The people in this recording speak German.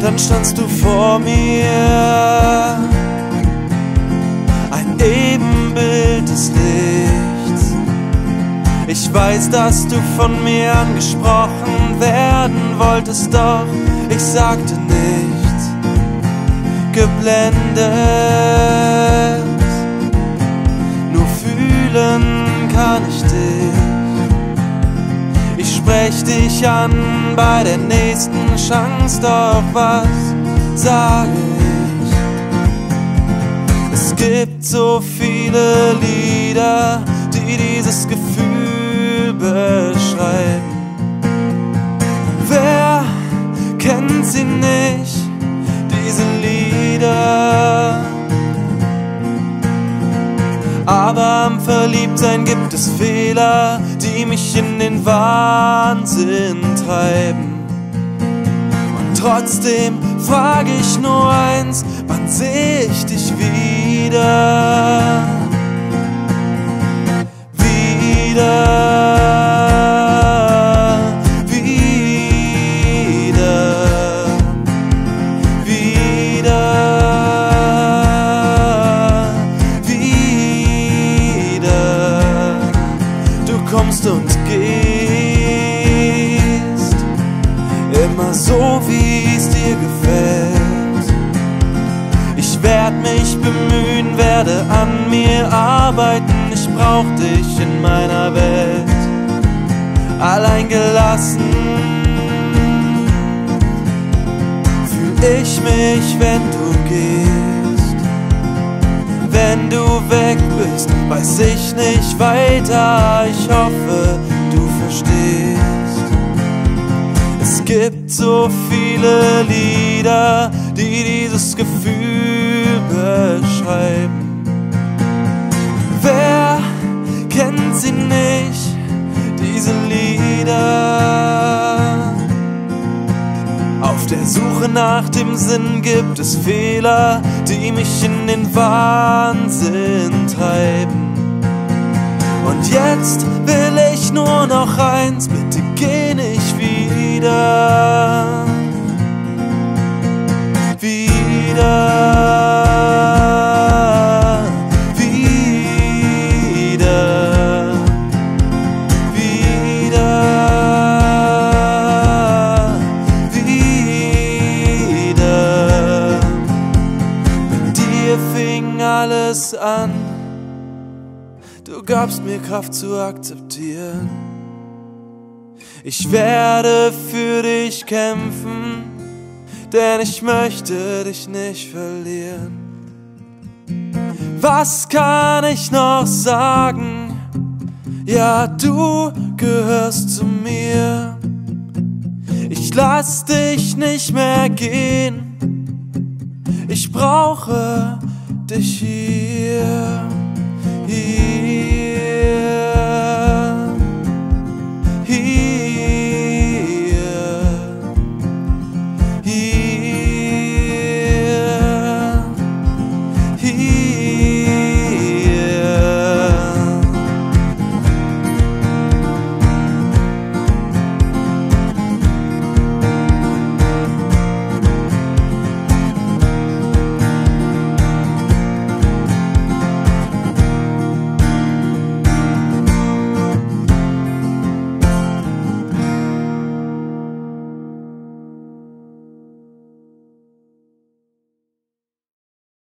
dann standst du vor mir. Ein Ebenbild des Lichts. Ich weiß, dass du von mir angesprochen werden wolltest, doch ich sagte nichts. Geblendet, nur fühlen kann ich dich. Sprech dich an bei der nächsten Chance, doch was sage ich? Es gibt so viele Lieder, die dieses Gefühl beschreiben. Aber am Verliebtsein gibt es Fehler, die mich in den Wahnsinn treiben. Und trotzdem frage ich nur eins, wann seh ich dich? Wieder. Dir gefällt. Ich werd mich bemühen, werde an mir arbeiten, ich brauch dich in meiner Welt. Allein gelassen fühl ich mich, wenn du gehst. Wenn du weg bist, weiß ich nicht weiter. Ich hoffe, gibt so viele Lieder, die dieses Gefühl beschreiben. Wer kennt sie nicht, diese Lieder? Auf der Suche nach dem Sinn gibt es Fehler, die mich in den Wahnsinn treiben. Und jetzt will ich nur noch eins, bitte geh Du gabst mir Kraft zu akzeptieren. Ich werde für dich kämpfen, denn ich möchte dich nicht verlieren. Was kann ich noch sagen? Ja, du gehörst zu mir. Ich lass dich nicht mehr gehen. Ich brauche dich hier, hier.